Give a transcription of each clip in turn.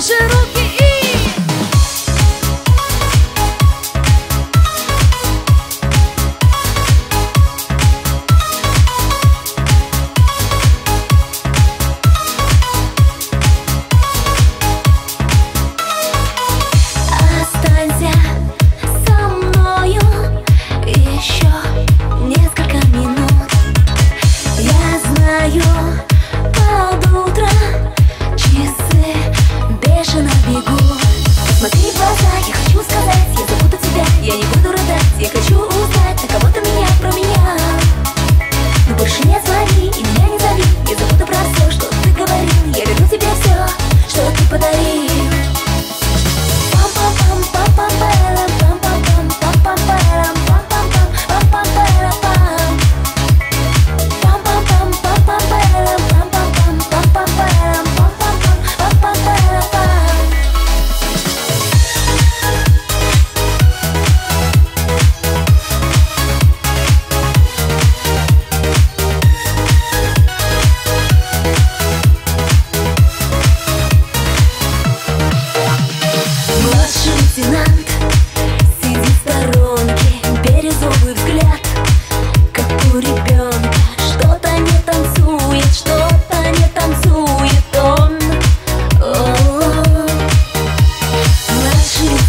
是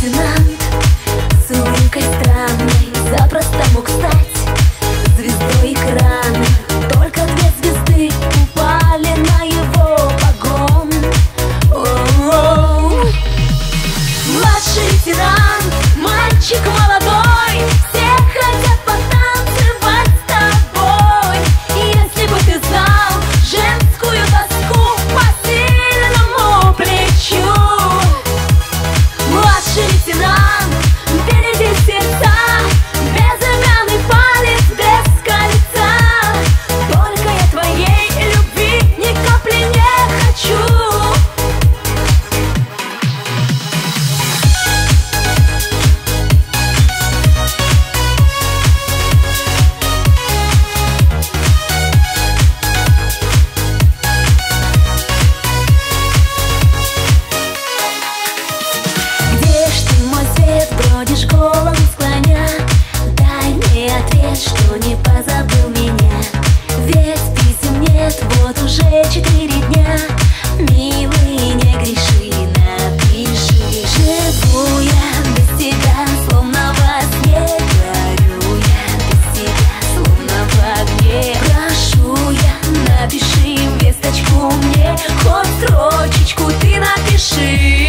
лейтенант С улыбкой странной запросто мог стать Звездой экрана. Хоть строчечку ты напиши.